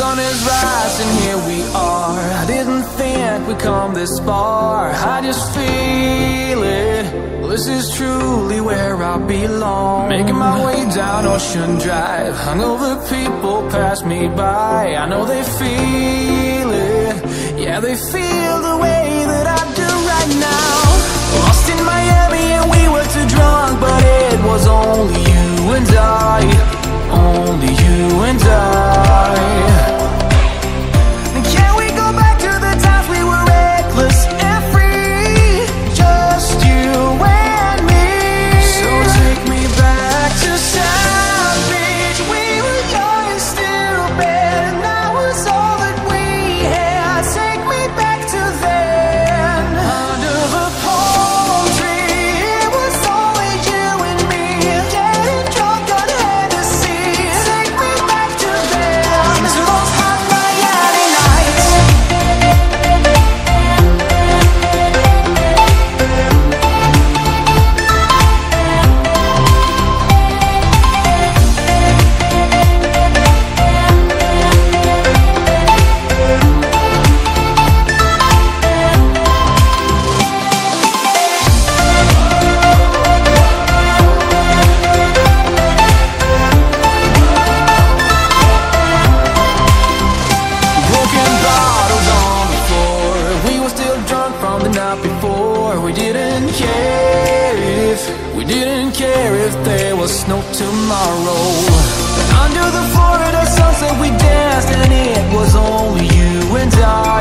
is rising, here we are. I didn't think we'd come this far. I just feel it. This is truly where I belong. Making my way down Ocean Drive. Hungover people pass me by. I know they feel it. Yeah, they feel the way night before. We didn't care if we didn't care if there was snow tomorrow. Under the Florida sunset, we danced, and it was only you and I.